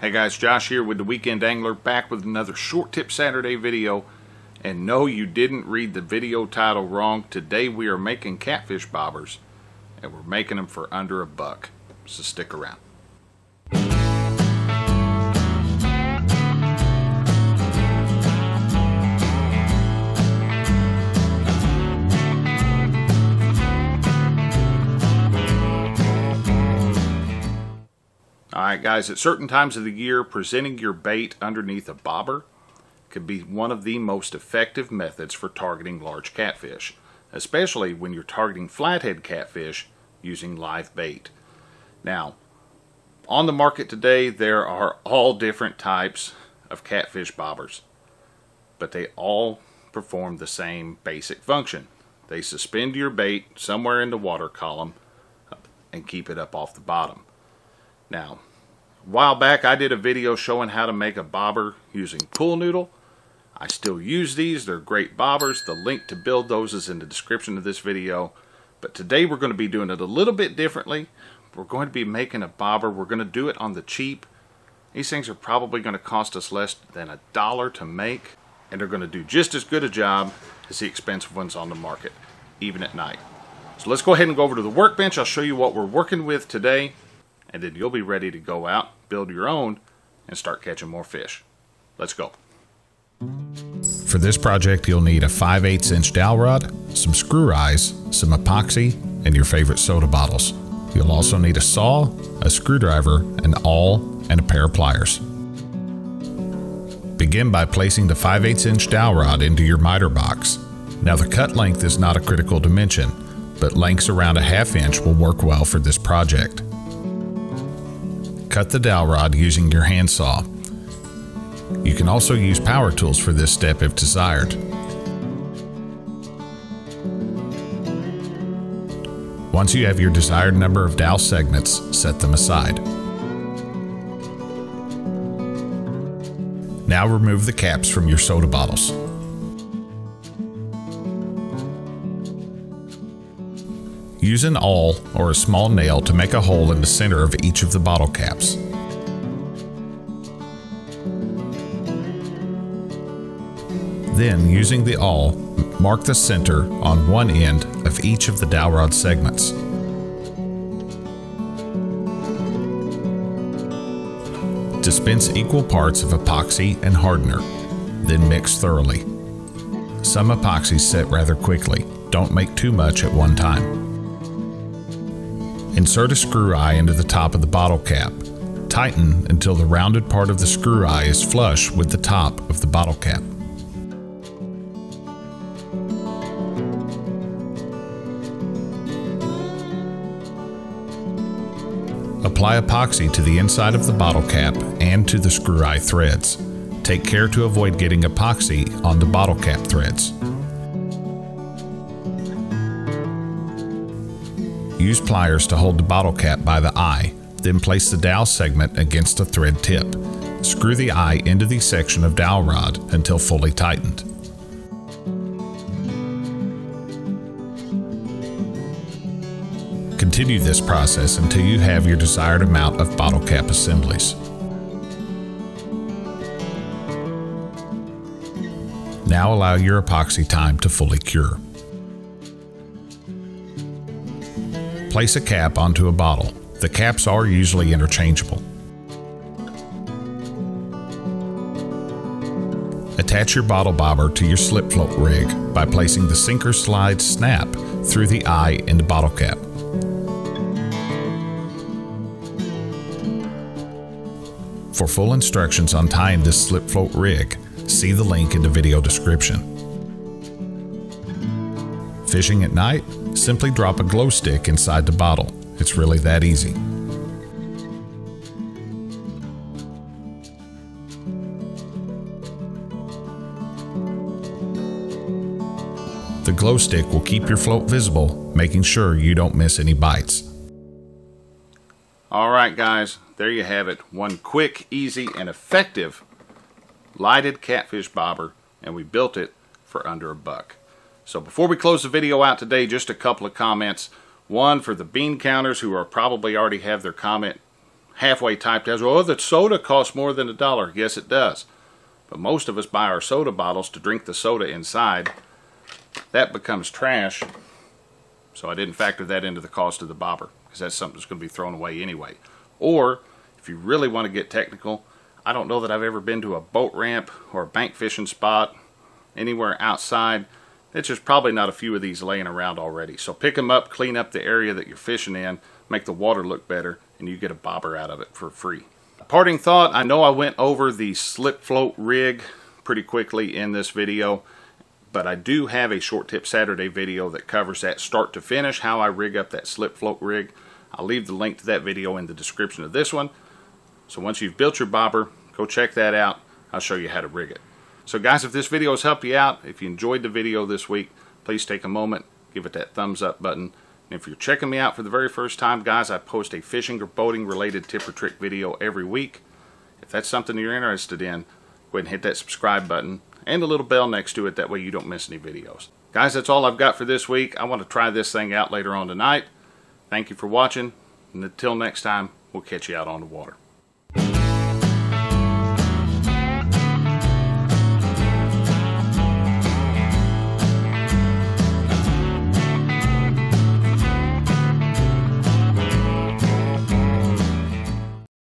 Hey guys, Josh here with the Weekend Angler back with another Short Tip Saturday video. And no, you didn't read the video title wrong. Today we are making catfish bobbers and we're making them for under a buck. So stick around. Alright guys, at certain times of the year, presenting your bait underneath a bobber can be one of the most effective methods for targeting large catfish, especially when you're targeting flathead catfish using live bait. Now, on the market today, there are all different types of catfish bobbers, but they all perform the same basic function. They suspend your bait somewhere in the water column and keep it up off the bottom. Now, a while back I did a video showing how to make a bobber using pool noodle. I still use these. They're great bobbers. The link to build those is in the description of this video. But today we're going to be doing it a little bit differently. We're going to be making a bobber. We're going to do it on the cheap. These things are probably going to cost us less than a dollar to make. And they're going to do just as good a job as the expensive ones on the market, even at night. So let's go ahead and go over to the workbench. I'll show you what we're working with today and then you'll be ready to go out, build your own, and start catching more fish. Let's go. For this project, you'll need a 5 8 inch dowel rod, some screw eyes, some epoxy, and your favorite soda bottles. You'll also need a saw, a screwdriver, an awl, and a pair of pliers. Begin by placing the 5 8 inch dowel rod into your miter box. Now the cut length is not a critical dimension, but lengths around a half inch will work well for this project. Cut the dowel rod using your handsaw. You can also use power tools for this step if desired. Once you have your desired number of dowel segments, set them aside. Now remove the caps from your soda bottles. Use an awl or a small nail to make a hole in the center of each of the bottle caps. Then, using the awl, mark the center on one end of each of the dowel rod segments. Dispense equal parts of epoxy and hardener, then mix thoroughly. Some epoxies set rather quickly. Don't make too much at one time. Insert a screw eye into the top of the bottle cap. Tighten until the rounded part of the screw eye is flush with the top of the bottle cap. Apply epoxy to the inside of the bottle cap and to the screw eye threads. Take care to avoid getting epoxy on the bottle cap threads. Use pliers to hold the bottle cap by the eye, then place the dowel segment against a thread tip. Screw the eye into the section of dowel rod until fully tightened. Continue this process until you have your desired amount of bottle cap assemblies. Now allow your epoxy time to fully cure. Place a cap onto a bottle. The caps are usually interchangeable. Attach your bottle bobber to your slip float rig by placing the sinker slide snap through the eye in the bottle cap. For full instructions on tying this slip float rig, see the link in the video description. Fishing at night? Simply drop a glow stick inside the bottle. It's really that easy. The glow stick will keep your float visible, making sure you don't miss any bites. Alright guys, there you have it. One quick, easy, and effective lighted catfish bobber, and we built it for under a buck. So before we close the video out today, just a couple of comments. One for the bean counters who are probably already have their comment halfway typed as, oh, the soda costs more than a dollar. Yes, it does. But most of us buy our soda bottles to drink the soda inside. That becomes trash. So I didn't factor that into the cost of the bobber because that's something that's going to be thrown away anyway. Or if you really want to get technical, I don't know that I've ever been to a boat ramp or a bank fishing spot anywhere outside. It's just probably not a few of these laying around already. So pick them up, clean up the area that you're fishing in, make the water look better, and you get a bobber out of it for free. Parting thought, I know I went over the slip float rig pretty quickly in this video, but I do have a Short Tip Saturday video that covers that start to finish, how I rig up that slip float rig. I'll leave the link to that video in the description of this one. So once you've built your bobber, go check that out. I'll show you how to rig it. So guys, if this video has helped you out, if you enjoyed the video this week, please take a moment, give it that thumbs up button. And if you're checking me out for the very first time, guys, I post a fishing or boating related tip or trick video every week. If that's something you're interested in, go ahead and hit that subscribe button and the little bell next to it. That way you don't miss any videos. Guys, that's all I've got for this week. I want to try this thing out later on tonight. Thank you for watching. And until next time, we'll catch you out on the water.